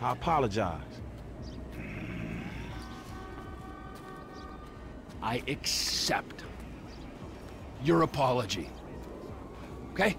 I apologize. I accept your apology. Okay?